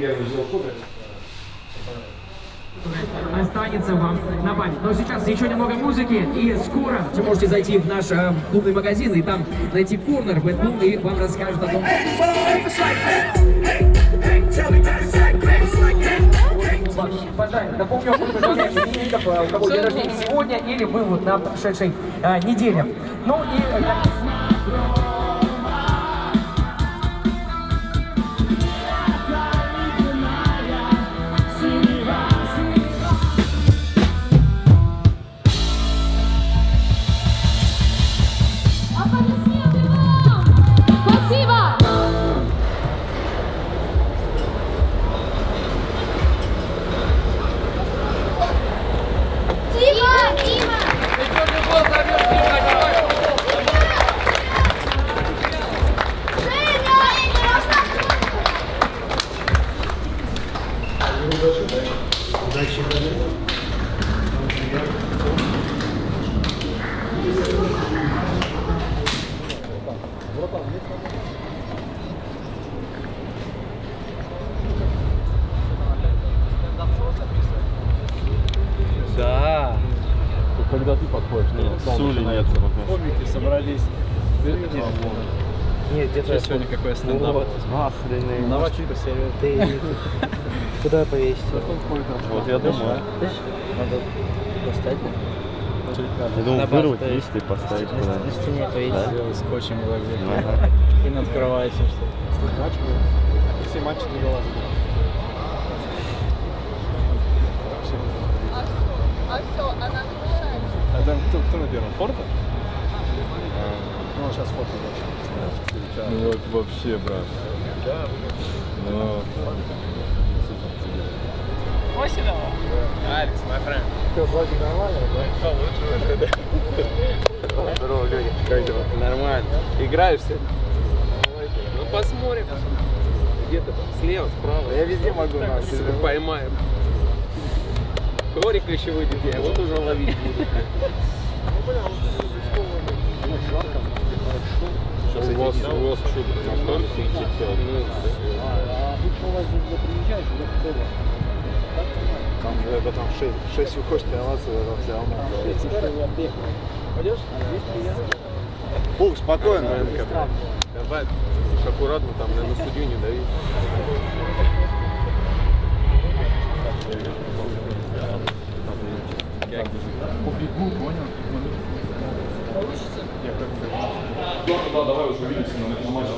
Первый жил останется вам на память. Но сейчас еще немного музыки, и скоро вы можете зайти в наш э, клубный магазин и там найти корнер BetBoom, и вам расскажут о том, Пожалуйста, напомню, у кого день рождения сегодня или был вот на прошедшей э, неделе. Ну и... какой стендап. Охренеть. Новачок Ты куда повесить? Вот я думаю. Надо достать. Я думал, На вырвать лист и поставить куда на стене повесить. скотчем его где и над кроватью, что Все матчи не голова. А там кто, кто на первом? Форта? Ну, сейчас фото. Ну вот вообще, брат. Ну, Алекс, my friend. здорово, Леня. Как дела? Нормально. Играешь сегодня? Ну посмотрим. Где-то там слева, справа. Я везде могу нас. Поймаем. Говори ключевой детей, а вот уже ловить буду. Сейчас у вас, у вас что, на старте Там? Же это там 6, 6 уходит оваций, это все равно. Пойдешь? Пух, спокойно. Давай, аккуратно там, на судью не дави. Да, давай уже увидимся на, на матче.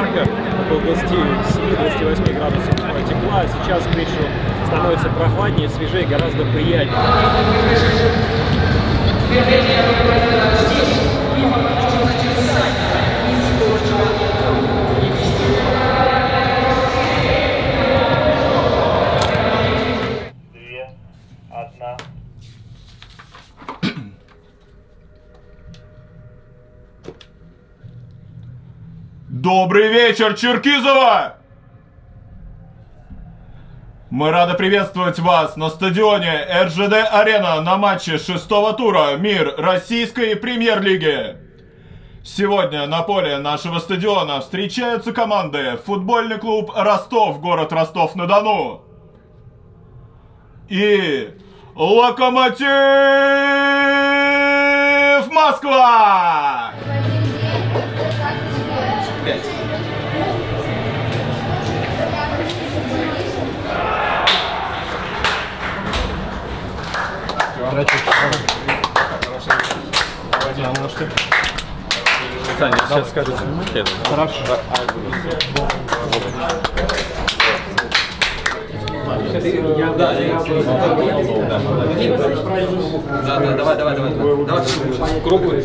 Жарко, около 27-28 градусов тепла, а сейчас к вечеру становится прохладнее, свежее, гораздо приятнее. Добрый вечер, Черкизово! Мы рады приветствовать вас на стадионе РЖД Арена на матче шестого тура Мир Российской Премьер-лиги. Сегодня на поле нашего стадиона встречаются команды футбольный клуб Ростов, город Ростов-на-Дону и Локомотив Москва! Саня, сейчас скажу. Да, да, давай, давай, давай. Давай, круглый.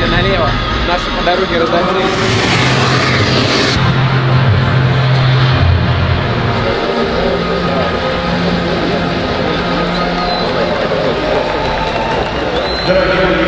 все налево. Наши по дороге разошлись. Дорогие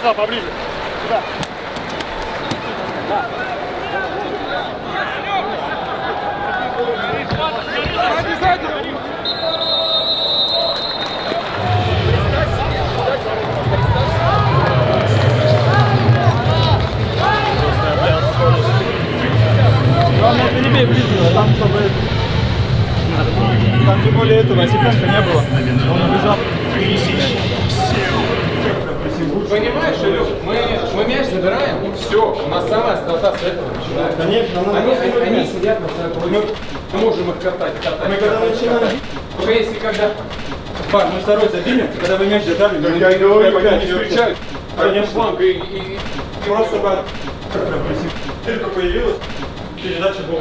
сюда, поближе. Сюда. Главное, перебей ближе, а там, чтобы... Там тем более этого Осипенко не было. Он убежал. Понимаешь, Илюх, мы, мы мяч забираем, и все. У нас самая острота с этого начинается. Конечно, нам Они, они, они сидят на поле. Мы можем их катать, катать. Мы когда начинаем-. Только если когда... Паш, мы второй забили, когда вы мяч зажали, мы Я говорю, опять они встречают. Один фланг и... и, и Просто по... Только появилась, передача была.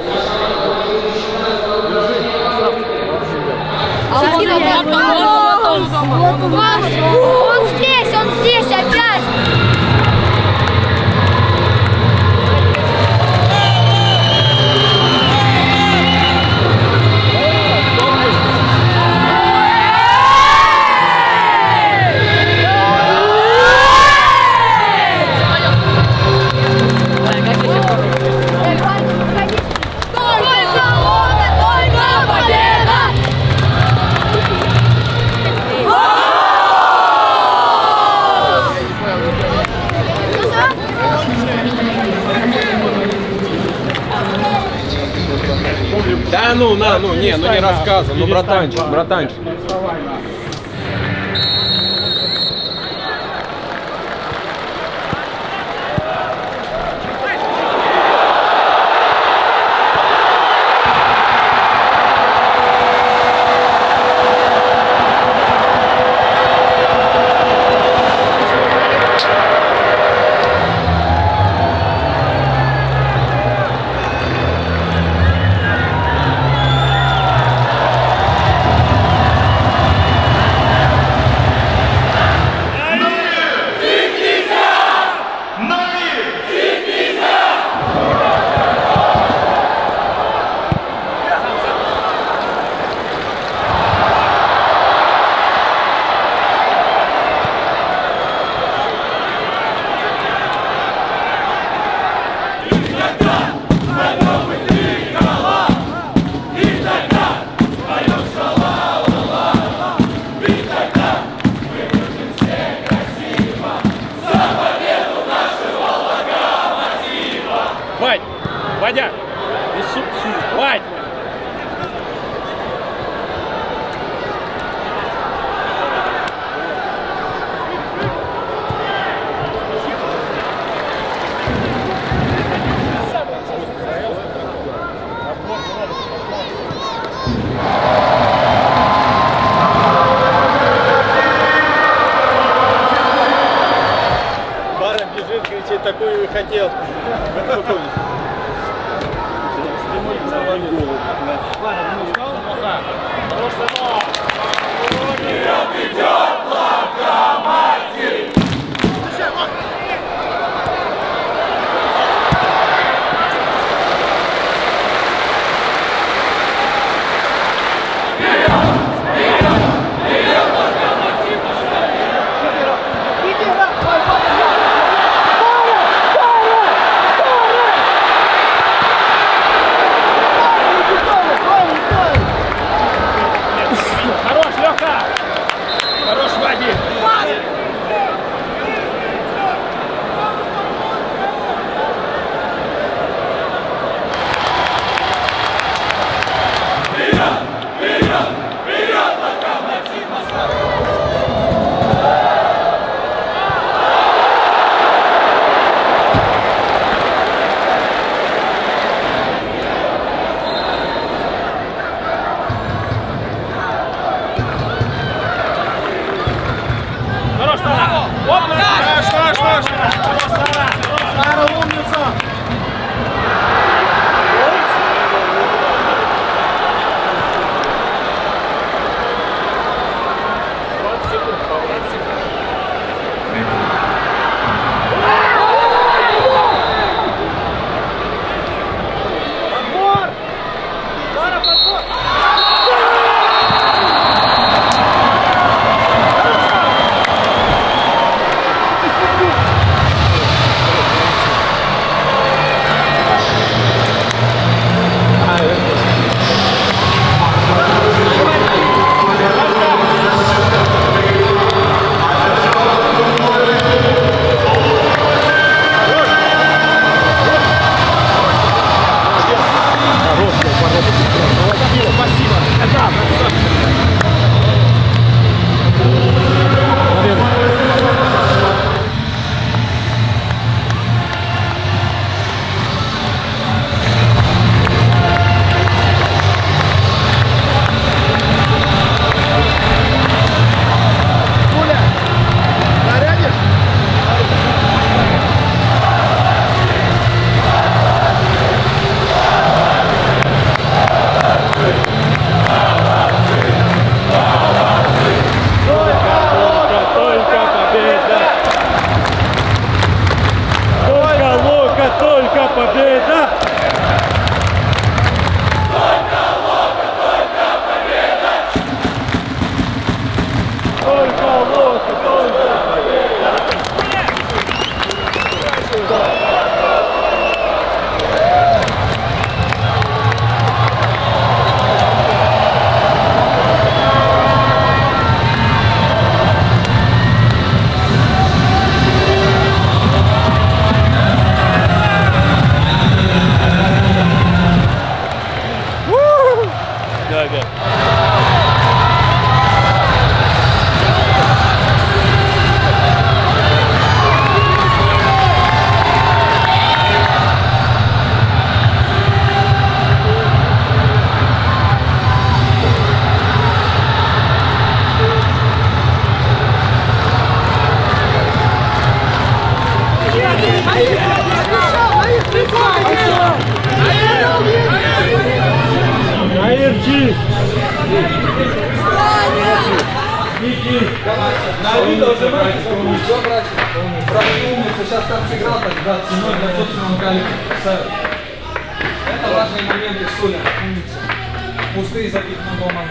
Он здесь, он здесь опять! Да ну, на, ну, не, ну не рассказывай, ну братанчик, братанчик. Вадь! Вадя! И такую и хотел. Хорош, На Авито уже брать, все, братья. Умница, сейчас там сыграл, так 20 на собственном калибре. Это важные моменты Суля, умница. Пустые забить на дома.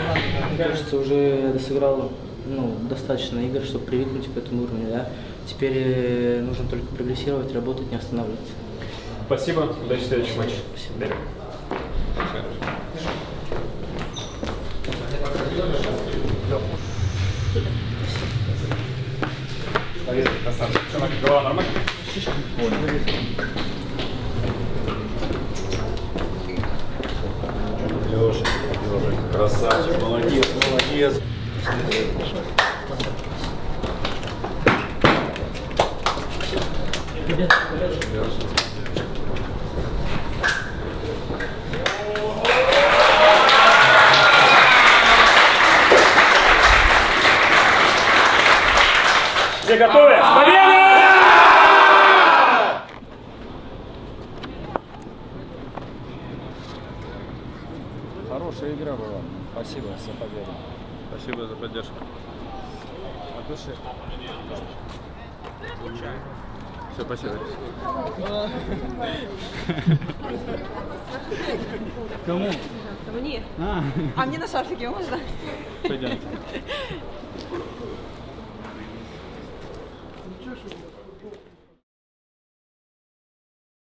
Мне кажется, уже сыграл ну, достаточно игр, чтобы привыкнуть к этому уровню. Да? Теперь э, нужно только прогрессировать, работать, не останавливаться. Спасибо, удачи в следующем матче. Спасибо. Красавчик. Все, голова нормально? Леша, Леша, красавчик, молодец, молодец. Все готовы? С победой! Хорошая игра была. Спасибо за победу. Спасибо за поддержку. От души. Все, спасибо. Кому? Мне. А мне на шарфике можно? Пойдем. Ничего, что